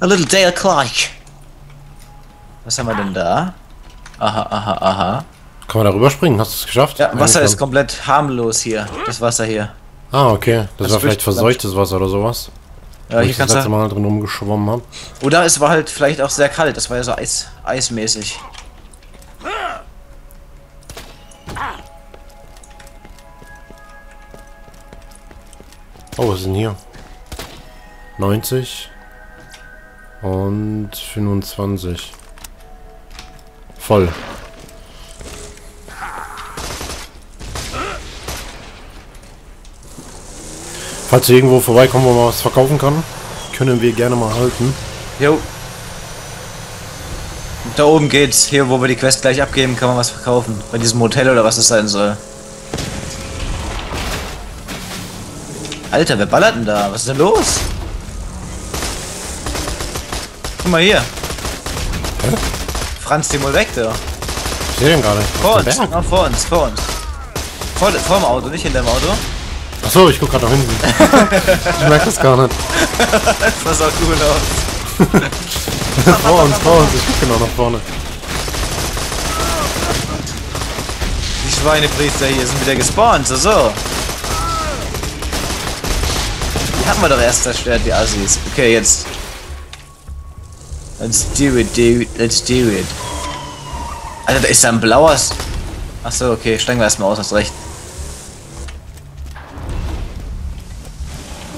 A little Dale Clark. Was haben wir denn da? Aha, aha, aha. Kann man da rüberspringen? Hast du es geschafft? Ja, Wasser ist komplett harmlos hier. Das Wasser hier. Ah, okay. Das Das war vielleicht verseuchtes Wasser oder sowas. Ja, hier ich das letzte. Mal drin rumgeschwommen habe. Oder es war halt vielleicht auch sehr kalt. Das war ja so Eis, eismäßig. Oh, was ist denn hier? 90 und 25. Voll. Falls wir irgendwo vorbeikommen, wo man was verkaufen kann, können wir gerne mal halten. Jo. Da oben geht's. Hier, wo wir die Quest gleich abgeben, kann man was verkaufen. Bei diesem Hotel oder was es sein soll. Alter, wer ballert denn da? Was ist denn los? Guck mal hier. Franz Timol weg da. Ich sehe den gerade. Vor uns. Ah, vor uns, vor uns. Vor, vor dem Auto, nicht hinter dem Auto. Achso, ich guck gerade nach hinten. ich merke das gar nicht. Das sah cool aus. vor uns, vor uns. Ich guck genau nach vorne. Die Schweinepriester hier sind wieder gespawnt, so so. Die hatten wir doch erst zerstört, die Assis. Okay, jetzt. Let's do it, dude. Let's do it. Alter, da ist da ein blaues. Achso, okay, steigen wir erstmal aus, hast recht.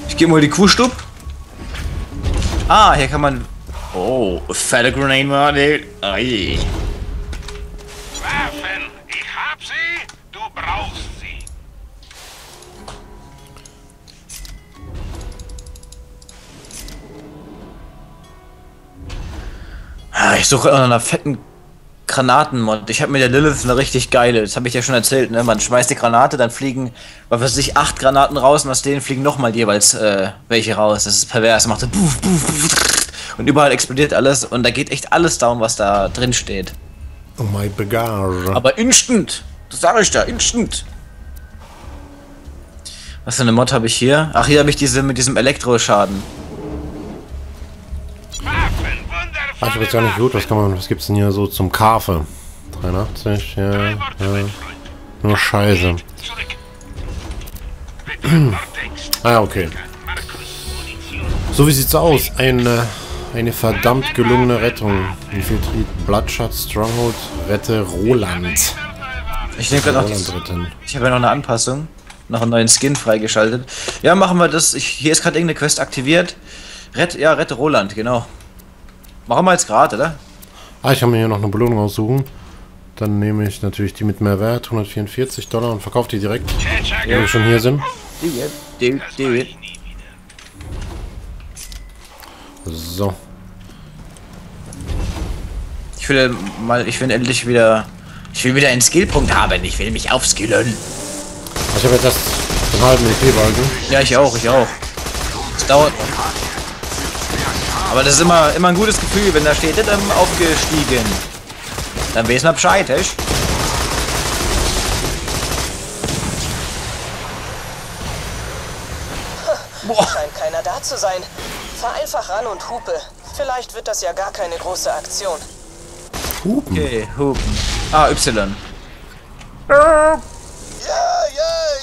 Ich geh mal die Kuhstub. Ah, hier kann man. Oh, fette Grenade, man, dude. Ai. Waffen, ich hab sie, du brauchst Ich suche nach einer fetten Granatenmod. Ich habe mit der Lilith eine richtig geile. Das habe ich ja schon erzählt. Ne? Man schmeißt die Granate, dann fliegen, was weiß ich, acht Granaten raus und aus denen fliegen nochmal jeweils äh, welche raus. Das ist pervers. Macht so puff, puff, puff, und überall explodiert alles und da geht echt alles down, was da drin steht. Oh my bagage. Aber instant. Das sage ich da, instant. Was für eine Mod habe ich hier? Ach, hier habe ich diese mit diesem Elektroschaden. Ah, ich habe jetzt gar nicht gut. Was kann man, was gibt's denn hier so zum Kafe? 83, ja, ja. Nur Scheiße. Ah, ja, okay. So wie sieht's aus? Eine, eine verdammt gelungene Rettung. Infiltriert Bloodshot Stronghold, rette Roland. Ich nehme gerade noch die. Ich habe ja noch eine Anpassung. Noch einen neuen Skin freigeschaltet. Ja, machen wir das. Ich, hier ist gerade irgendeine Quest aktiviert. Rett, ja, rette Roland, genau. Machen wir jetzt gerade, oder? Ah, ich kann mir hier noch eine Belohnung aussuchen. Dann nehme ich natürlich die mit mehr Wert, 144 Dollar und verkaufe die direkt, wenn wir schon hier sind. So. Ich will mal, ich will endlich wieder. Ich will wieder einen Skillpunkt haben. Ich will mich aufskillen. Ich habe jetzt erst einen halben EP-Balken. Ja, ich auch, ich auch. Es dauert noch. Aber das ist immer, immer ein gutes Gefühl, wenn da steht, ähm, aufgestiegen. Dann wissen wir Bescheid, echt? Scheint keiner da zu sein. Fahr einfach ran und hupe. Vielleicht wird das ja gar keine große Aktion. Hupen. Okay, Hupen. Ah, Y. Ja, ja,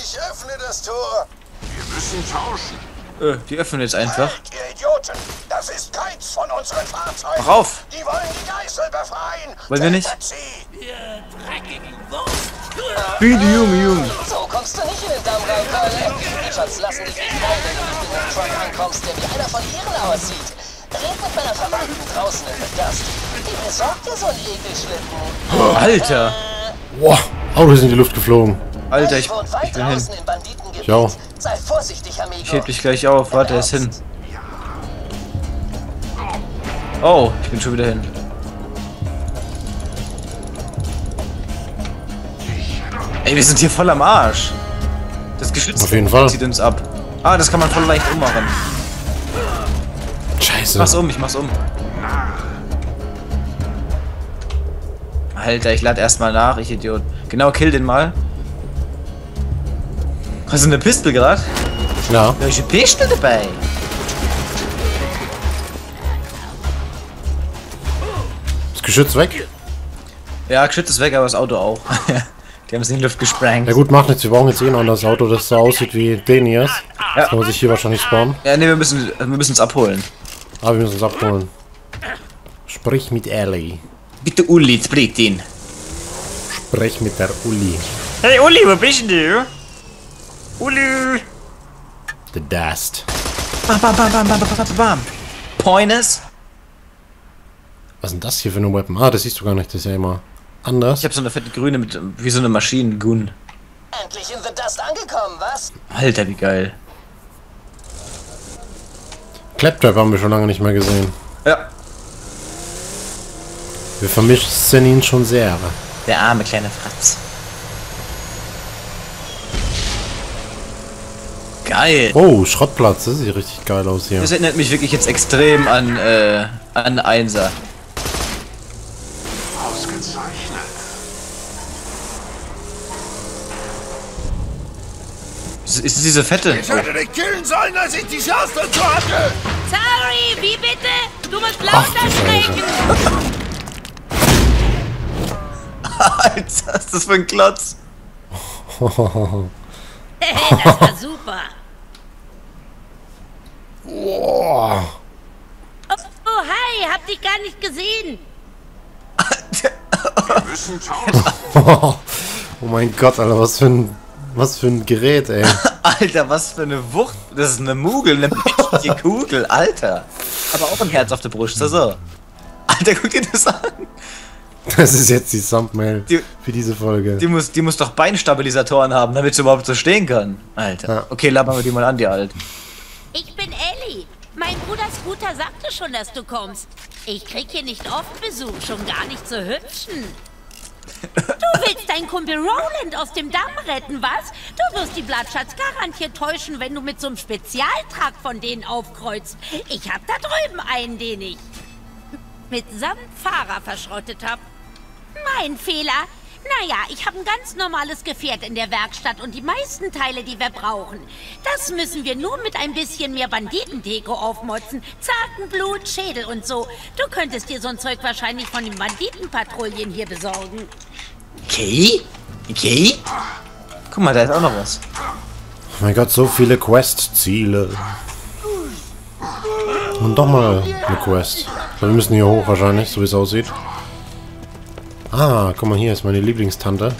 ich öffne das Tor. Wir müssen tauschen. Äh, die öffnen jetzt einfach. Halt, ihr Idioten! Das ist keins von unseren Fahrzeugen. Mach auf! Die wollen die Geißel befreien. Wollen wir nicht? Tötet sie. Bitte, Junge, Junge. So kommst du nicht in den Damm rein, Perle. Die Schatz lassen dich nicht rein, wenn du nicht in einem Truck ankommst, der wie einer von ihren aussieht. Red mit meiner Verwandten draußen in der Gast. Die besorgt dir so einen Ekelschlitten. Alter. Boah, Auto ist in die Luft geflogen. Alter, ich, ich bin hin. im. Ich auch. Sei vorsichtig, Amigo. Ich heb dich gleich auf. Warte, er ist hin. Oh, ich bin schon wieder hin. Ey, wir sind hier voll am Arsch. Das Geschütz Auf jeden Fall. zieht uns ab. Ah, das kann man voll leicht ummachen. Scheiße. Mach's um, ich mach's um. Alter, ich lade erstmal nach, ich Idiot. Genau, kill den mal. Hast du eine Pistole gerade? Ja. Welche Pistole dabei? Geschütz weg. Ja, Geschütz ist weg, aber das Auto auch. die haben es in die Luft gesprengt. Ja gut, macht nichts. Wir brauchen jetzt eh noch das Auto, das so aussieht wie Denias. Das kann man sich hier wahrscheinlich spawnen. Ja, nee, wir müssen wir müssen es abholen. Aber wir müssen es abholen. Sprich mit Ellie. Bitte Uli, sprich ihn. Sprich mit der Uli. Hey Uli, wo bist denn du? Uli! The Dust. Bam, bam, bam, bam, bam, bam, bam, bam. Pointers? Was ist denn das hier für eine Weapon? Ah, das siehst du gar nicht. Das ist ja immer anders. Ich habe so eine fette grüne mit wie so eine Maschinengun. Endlich in The Dust angekommen, was? Alter, wie geil. Claptrap haben wir schon lange nicht mehr gesehen. Ja. Wir vermissen ihn schon sehr. Der arme kleine Fratz. Geil. Oh, Schrottplatz. Das sieht richtig geil aus hier. Das erinnert mich wirklich jetzt extrem an, äh, an Einser. Ist, ist diese fette? Ich hätte dich killen sollen, als ich die Chance dazu hatte. Sorry, wie bitte? Du musst lauter sprechen. Alter, ist das für ein Klotz? Hey, das war super. Oh, oh, hi, hab dich gar nicht gesehen. Wir müssen tauschen. oh mein Gott, Alter, was für ein, was für ein Gerät, ey. Alter, was für eine Wucht. Das ist eine Mugel, eine menschliche Kugel, Alter. Aber auch ein Herz auf der Brust, so. Alter, guck dir das an. Das ist jetzt die Thumbnail Die- für diese Folge. Die muss, die muss doch Beinstabilisatoren haben, damit sie überhaupt so stehen kann. Alter. Ja. Okay, labern wir die mal an, die alt. Ich bin Ellie. Mein Bruder Scooter sagte schon, dass du kommst. Ich krieg hier nicht oft Besuch, schon gar nicht so hübschen. Du willst deinen Kumpel Roland aus dem Damm retten, was? Du wirst die Blattschatz garantiert täuschen, wenn du mit so einem Spezialtrag von denen aufkreuzt. Ich hab da drüben einen, den ich mitsamt Fahrer verschrottet hab. Mein Fehler. Naja, ich habe ein ganz normales Gefährt in der Werkstatt und die meisten Teile, die wir brauchen. Das müssen wir nur mit ein bisschen mehr Banditendeko aufmotzen. Zakenblut, Schädel und so. Du könntest dir so ein Zeug wahrscheinlich von den Banditenpatrouillen hier besorgen. Okay? Okay? Guck mal, da ist auch noch was. Oh mein Gott, so viele Quest-Ziele. Und doch mal eine Quest. Wir müssen hier hoch wahrscheinlich, so wie es aussieht. Ah, guck mal, hier ist meine Lieblingstante.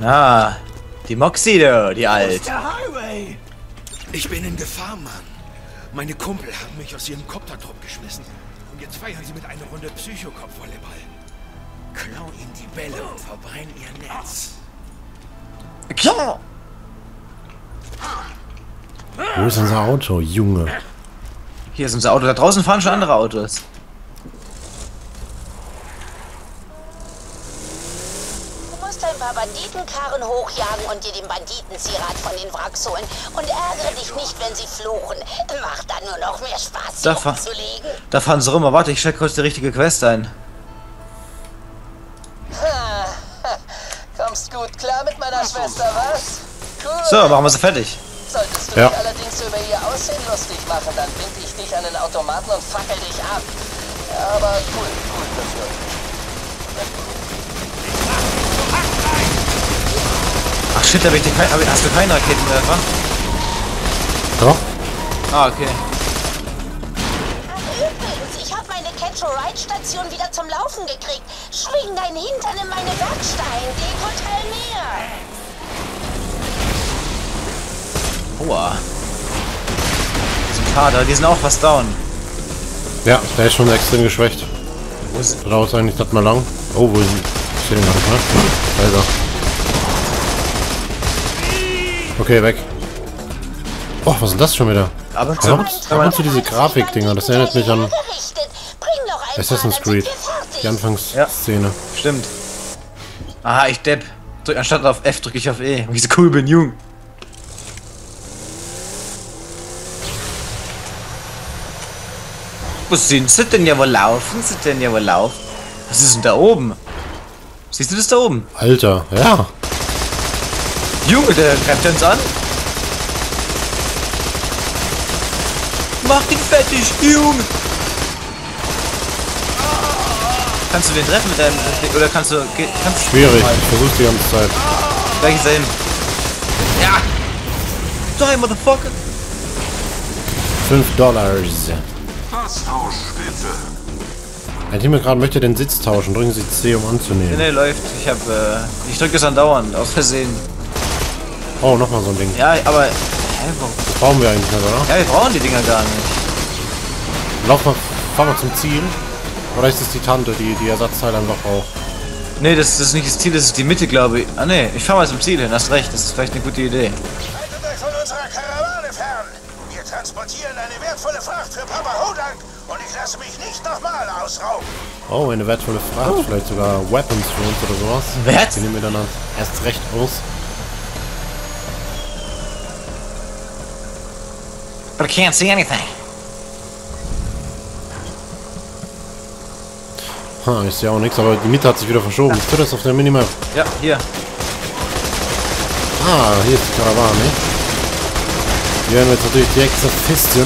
Ah, die Moxie, du, die alt. Ich bin in Gefahr, Mann. Meine Kumpel haben mich aus ihrem Koptertrupp geschmissen. Und jetzt feiern sie mit einer Runde Psychokopf-Volleyball. Klau ihnen die Bälle und verbrennen ihr Netz. Ja. Wo ist unser Auto, Junge? Hier ist unser Auto. Da draußen fahren schon andere Autos. Du musst Banditenkarren hochjagen und dir den Banditenzierat von den Wracks holen. Und ärgere dich nicht, wenn sie fluchen. Macht dann nur noch mehr Spaß, Da fahr- umzulegen. Da fahren sie rum. Aber Warte, ich check kurz die richtige Quest ein. Kommst gut klar mit meiner Schwester, was? Cool. So, machen wir sie fertig. Solltest du Ja. dich allerdings über ihr Aussehen lustig machen, dann binde ich dich an den Automaten und fackel dich ab. Aber cool, cool dafür. Ach shit, hab ich dir kein, hab ich, hast du keinen Raketenwerfer? Doch? Ah, okay. Übrigens, ich habe meine Catch-a-Ride-Station wieder zum Laufen gekriegt. Schwing deinen Hintern in meine Werkstein. Dekoteil mehr. Aua. Die sind Kader, die sind auch fast down. Ja, der ist schon extrem geschwächt. Wo ist, Raus eigentlich das mal lang. Oh, wo ist denn? Ich sehe den gar nicht mehr. Da ist er. Okay, weg. Oh, was ist denn das schon wieder? ab und Ja. zu, diese Grafikdinger, das erinnert mich an Assassin's Creed. Die Anfangsszene. stimmt. Aha, ich depp. Drück, anstatt auf F drücke ich auf E. Wie so cool bin, jung. Wo sind sie denn ja wohl laufen? Sie denn ja wohl laufen? Was ist denn da oben? Siehst du das da oben? Alter, ja. Junge, der greift uns an. Mach ihn fertig, Junge. Kannst du den treffen mit deinem... Oder kannst du... Kannst Schwierig, ich versuch's die ganze Zeit. Gleich ist er hin. Ja! Die, Motherfucker! 5 Dollars. Passtausch, bitte. Ein Team gerade möchte den Sitz tauschen. Drücken Sie C, um anzunehmen. nee, läuft. Ich hab, äh... Ich drück das andauernd, aus Versehen. Oh, nochmal so ein Ding. Ja, aber... Hä, warum? Das brauchen wir eigentlich nicht, oder? Ja, wir brauchen die Dinger gar nicht. Lauf mal, fahr mal zum Ziel. Oder ist es die Tante, die die Ersatzteile einfach braucht? Nee, das, das ist nicht das Ziel, das ist die Mitte, glaube ich. Ah, nee, ich fahr mal zum Ziel hin, hast recht. Das ist vielleicht eine gute Idee. Haltet euch von unserer Karawane fern! Wir transportieren eine wertvolle Fracht für Papa Hodank und ich lasse mich nicht nochmal ausrauben! Oh, eine wertvolle Fracht. Vielleicht sogar Weapons für uns oder sowas. Wert? Die nehmen wir dann erst recht aus. But I can't see anything. Ha, ich sehe auch nichts, aber die Mitte hat sich wieder verschoben. Ist das auf der Minimap? Ja, hier. Ah, hier ist die Karawane. Die werden wir jetzt natürlich direkt zerfisten.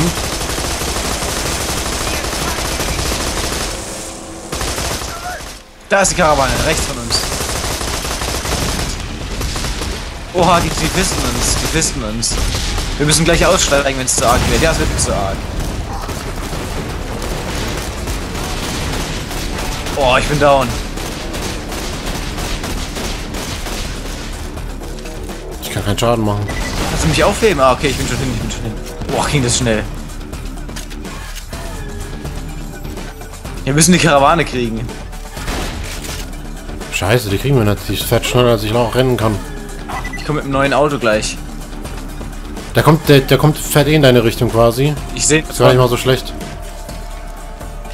Da ist die Karawane, rechts von uns. Oha, die, die fisten uns, die fisten uns. Wir müssen gleich aussteigen, wenn es zu arg wird. Ja, es wird zu arg. Oh, ich bin down. Ich kann keinen Schaden machen. Kannst du mich aufheben? Ah, okay, ich bin schon hin, ich bin schon hin. Boah, ging das schnell. Wir müssen die Karawane kriegen. Scheiße, die kriegen wir nicht. Die fährt schneller, als ich noch rennen kann. Ich komme mit dem neuen Auto gleich. Der kommt, der, der kommt, fährt eh in deine Richtung quasi. Ich sehe. Das war nicht mal so schlecht.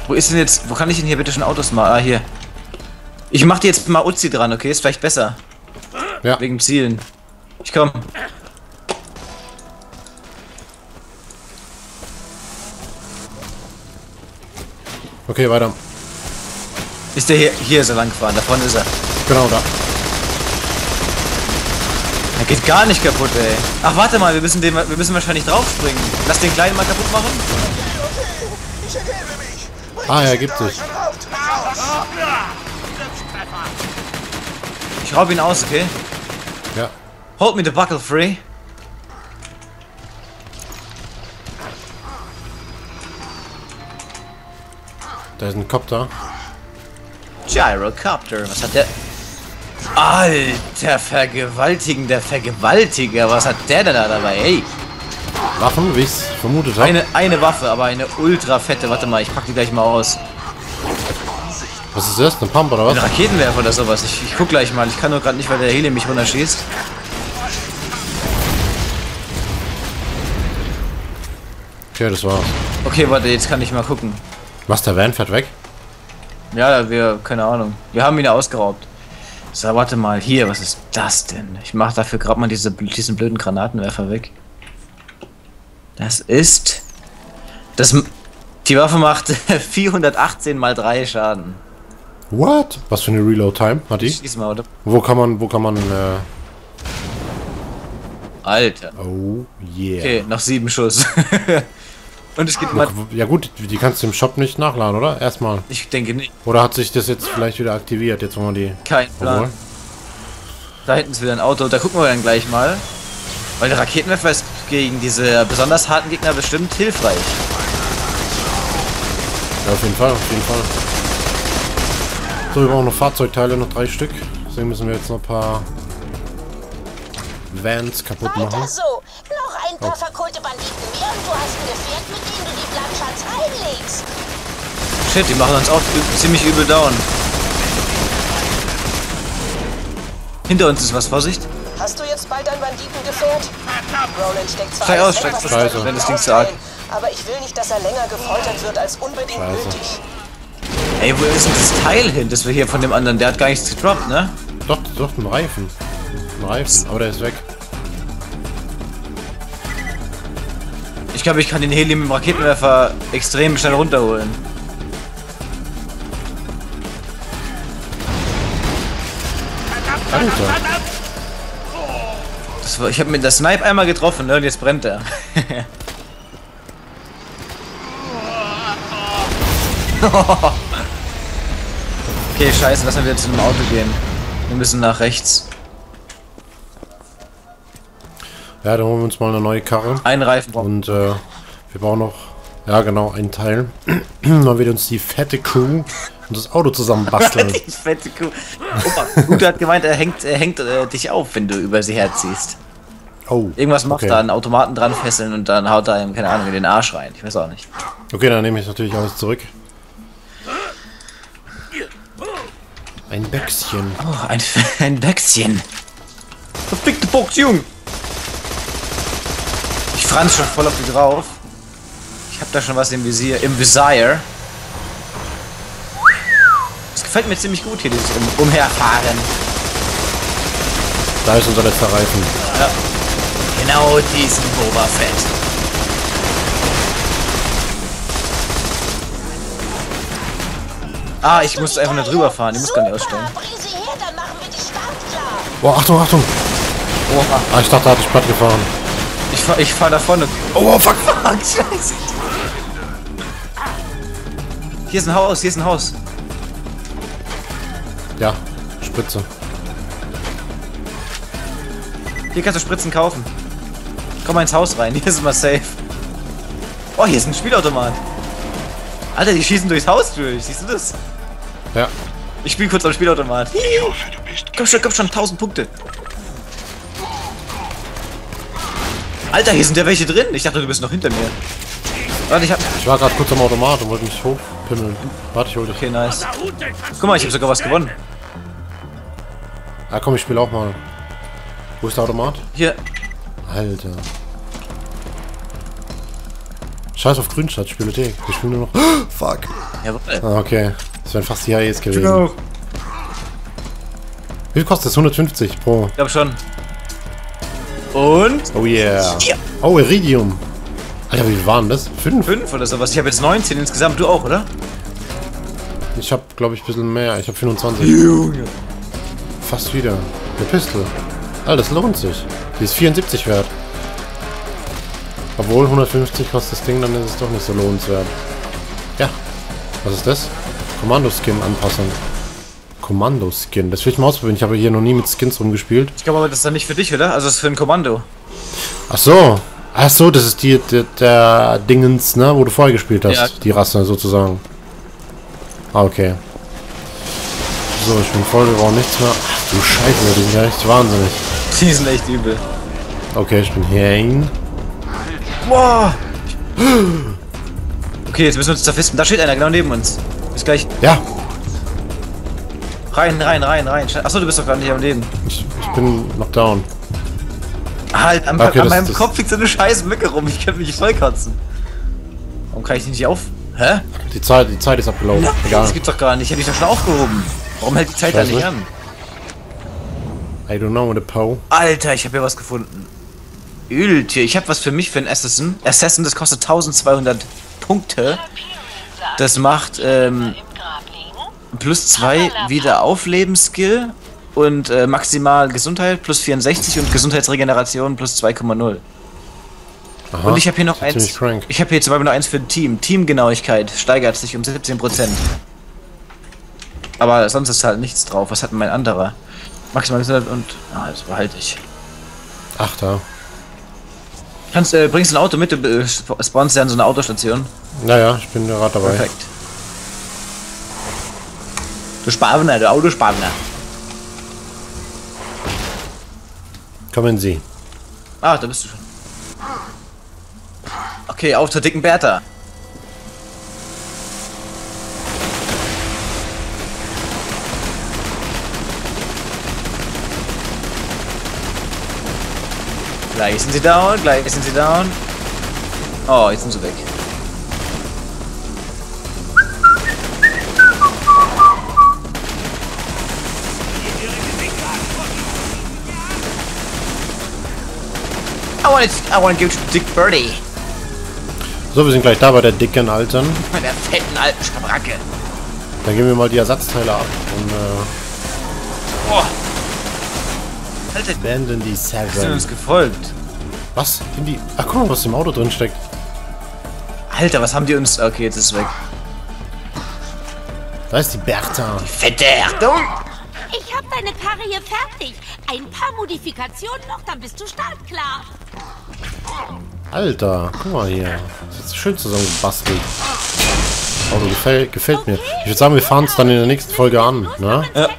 Wo ist denn jetzt, wo kann ich denn hier bitte schon Autos mal? Ah, hier. Ich mach dir jetzt mal Uzi dran, okay? Ist vielleicht besser. Ja. Wegen Zielen. Ich komm. Okay, weiter. Ist der hier, hier ist er lang gefahren, da vorne ist er. Genau da. Er geht gar nicht kaputt, ey. Ach, warte mal, wir müssen den, wir müssen wahrscheinlich draufspringen. Lass den Kleinen mal kaputt machen. Ah, er diese gibt raus. Ich raub ihn aus, okay? Ja. Hold me the buckle free. Da ist ein Copter. Gyrocopter, was hat der? Alter, vergewaltigender Vergewaltiger, was hat der denn da dabei? Hey, Waffen, wie ich es vermutet habe. eine, eine Waffe, aber eine ultra fette. Warte mal, ich pack die gleich mal aus. Was ist das? Eine Pump oder Ein was? Raketenwerfer oder sowas. Ich, ich guck gleich mal. Ich kann nur gerade nicht, weil der Heli mich runterschießt. Okay, das war's. Okay, warte, jetzt kann ich mal gucken. Was, der Van fährt weg? Ja, wir, keine Ahnung. Wir haben ihn ausgeraubt. So, warte mal. Hier, was ist das denn? Ich mach dafür gerade mal diese, diesen blöden Granatenwerfer weg. Das ist... Das... Die Waffe macht 418 mal 3 Schaden. What? Was für eine Reload-Time hat die? Schieß mal, oder? Wo kann man, wo kann man, äh... Alter. Oh, yeah. Okay, noch sieben Schuss. Und es gibt mal... Ja gut, die kannst du im Shop nicht nachladen, oder? Erstmal. Ich denke nicht. Oder hat sich das jetzt vielleicht wieder aktiviert, jetzt wo man die... Kein Plan. Obwohl. Da hinten ist wieder ein Auto, da gucken wir dann gleich mal. Weil der Raketenwerfer ist gegen diese besonders harten Gegner bestimmt hilfreich. Ja, auf jeden Fall, auf jeden Fall. So, wir brauchen noch Fahrzeugteile, noch drei Stück. Deswegen müssen wir jetzt noch ein paar Vans kaputt Weiter machen. so. Noch ein paar verkohlte Banditen du hast ein Gefährt, mit dem du die Blattschatz reinlegst. Shit, die machen uns auch ziemlich übel down. Hinter uns ist was, Vorsicht. Hast du jetzt bald ein Banditengefährt? Roland steckt zwar Steig alles aus, steig Scheiße. Banditen wenn das Ding zu arg- Aber ich will nicht, dass er länger gefoltert wird als unbedingt Scheiße. nötig. Ey, wo ist denn das Teil hin, das wir hier von dem anderen? Der hat gar nichts gedroppt, ne? Doch, doch, ein Reifen. Ein Reifen, aber der ist weg. Glaube, ich kann den Heli mit dem Raketenwerfer extrem schnell runterholen. Alter. Das war, ich habe mit der Snipe einmal getroffen, ne? Und jetzt brennt er. Okay, scheiße, lass mal wieder zu einem Auto gehen. Wir müssen nach rechts. Ja, dann holen wir uns mal eine neue Karre. Einen Reifen brauchen. Und äh, wir brauchen noch, ja genau, einen Teil. Dann wird uns die fette Crew und das Auto zusammen basteln. Die fette Kuh. Opa, Guter hat gemeint, er hängt, er hängt äh, dich auf, wenn du über sie herziehst. Oh. Irgendwas macht okay. da, einen Automaten dran fesseln und dann haut er ihm, keine Ahnung, in den Arsch rein. Ich weiß auch nicht. Okay, dann nehme ich natürlich alles zurück. Ein Bäckchen. Oh, ein, ein Bäckchen. Verfickte Box, Jung! Ich franz schon voll auf die drauf. Ich hab da schon was im Visier, im Visier. Das gefällt mir ziemlich gut hier, dieses um Umherfahren. Da ist unser letzter Reifen. Ja. Genau diesen Boba Fett. Ah, ich muss einfach nur drüber fahren. Ich muss gar nicht ausstellen. Boah, Achtung, Achtung. Oha. Ah, ich dachte, da hatte ich platt gefahren. Ich fahr, ich fahr da vorne. Oh, fuck. Fuck, scheiße. Hier ist ein Haus, hier ist ein Haus. Ja, Spritze. Hier kannst du Spritzen kaufen. Komm mal ins Haus rein, hier ist mal safe. Oh, hier ist ein Spielautomat. Alter, die schießen durchs Haus durch. Siehst du das? Ja. Ich spiel kurz am Spielautomat. Ich hoffe, du bist Komm schon, komm schon, 1000 Punkte. Alter, hier sind ja welche drin. Ich dachte, du bist noch hinter mir. Warte, ich hab... Ich war gerade kurz am Automat und wollte mich hochpimmeln. Warte, ich hol dich. Okay, nice. Guck mal, ich hab sogar was gewonnen. Ah, komm, ich spiele auch mal. Wo ist der Automat? Hier. Alter. Scheiß auf Grünstadt, Spielothek. Ich spiele nur noch. Fuck. Jawohl. Ah, okay. Das wären fast die HEs gewesen. Wie viel kostet das? 150 pro. Ich glaub schon. Und? Oh yeah. Oh, Iridium. Alter, wie waren das? Fünf? 5 oder sowas. Ich habe jetzt 19 insgesamt. Du auch, oder? Ich hab, glaube ich, ein bisschen mehr. Ich hab 25. Junge. Fast wieder. Eine Pistole. Alter, das lohnt sich. Die ist 74 wert. Obwohl 150 kostet das Ding, dann ist es doch nicht so lohnenswert. Ja. Was ist das? Kommando-Skin anpassen. Kommando-Skin. Das will ich mal ausprobieren. Ich habe hier noch nie mit Skins rumgespielt. Ich glaube aber, das ist dann nicht für dich, oder? Also, das ist für ein Kommando. Ach so. Ach so, das ist die, der, der Dingens, ne, wo du vorher gespielt hast. Ja. Die Rasse sozusagen. Ah, okay. So, ich bin voll, wir brauchen nichts mehr. Ach du Scheiße, die sind ja echt wahnsinnig. Die sind echt übel. Okay, ich bin hier. Boah. Okay, jetzt müssen wir uns zerfisten. Da steht einer genau neben uns. Bis gleich. Ja, Rein, rein, rein, rein. Achso, du bist doch gar nicht am Leben. ich, ich bin noch down. Halt, an, Okay, an das- meinem das- Kopf liegt so eine scheiß Mücke rum. Ich könnte mich vollkotzen. Warum kann ich die nicht auf? Hä? Die Zeit, die Zeit ist abgelaufen. Egal. Das gibt's doch gar nicht. Ich hätte ich doch schon aufgehoben. Warum hält die Zeit da nicht an? I don't know, the Poe. Alter, ich habe hier was gefunden. Öltier. Ich habe was für mich für einen Assassin. Assassin, das kostet 1200 Punkte. Das macht ähm, plus 2 Wiederaufleben-Skill und äh, maximal Gesundheit plus 64 und Gesundheitsregeneration plus 2,0. Aha, Und ich habe hier noch eins. Ich habe hier zum Beispiel noch eins für Team. Teamgenauigkeit steigert sich um 17%. Aber sonst ist halt nichts drauf. Was hat denn mein anderer? Maximal Gesundheit und. Ah, das behalte ich. Ach, da. Kannst, äh, bringst ein Auto mit, du äh, sp- spawnst ja an so einer Autostation. Naja, ich bin gerade dabei. Perfekt. Du Sparwner, du Autosparwner. Kommen Sie. Ah, da bist du schon. Okay, auf zur dicken Bertha. Gleich sind sie down, gleich sind sie down. Oh, jetzt sind sie weg. I want to, I want to go to Dick Birdie. So, wir sind gleich da bei der dicken Alten. Bei der fetten alten Schabracke. Dann geben wir mal die Ersatzteile ab und äh, Boah. Alter, die beenden die sind Seven. uns gefolgt. Was? In die. Ach, guck mal, was im Auto drin steckt. Alter, was haben die uns... Okay, jetzt ist es weg. Da ist die Bertha. Fette Achtung! Ich hab deine Karre hier fertig. Ein paar Modifikationen noch, dann bist du startklar. Alter, guck mal hier. Das ist schön zusammengebastelt. Auto gefällt, gefällt mir. Ich würde sagen, wir fahren es dann in der nächsten Folge an, ne? Ja.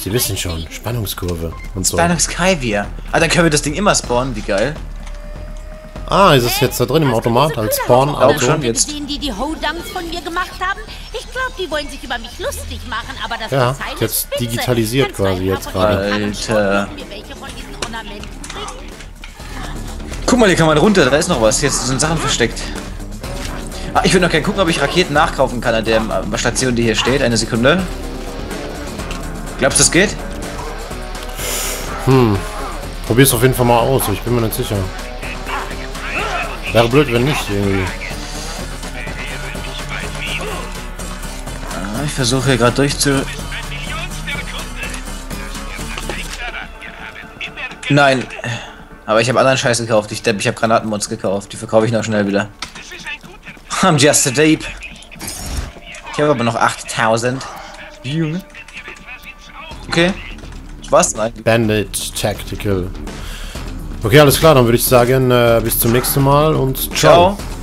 Sie wissen schon, Spannungskurve und so. Spannung Skyvier. Ah, dann können wir das Ding immer spawnen, wie geil. Ah, ist es jetzt da drin im Automat als Spawn-Auto? schon. jetzt. gesehen, die die Ho-Dunks von mir gemacht haben? Ich glaube, die wollen sich über mich lustig machen, aber das Ja, Design ist jetzt spitze. digitalisiert quasi jetzt gerade. Alter. Guck mal, hier kann man runter, da ist noch was. Jetzt sind Sachen versteckt. Ah, ich würde noch gerne gucken, ob ich Raketen nachkaufen kann an der äh, Station, die hier steht. Eine Sekunde. Glaubst du, das geht? Probier's auf jeden Fall mal aus, ich bin mir nicht sicher. Wäre blöd, wenn nicht, irgendwie. Versuche hier gerade durchzu... Nein. Aber ich habe anderen Scheiß gekauft. Ich, ich habe Granatenmods gekauft. Die verkaufe ich noch schnell wieder. I'm just a deep. Ich habe aber noch 8000. Junge. Okay. Was? Nein. Bandit Tactical. Okay, alles klar, dann würde ich sagen, äh, bis zum nächsten Mal und ciao. Ciao.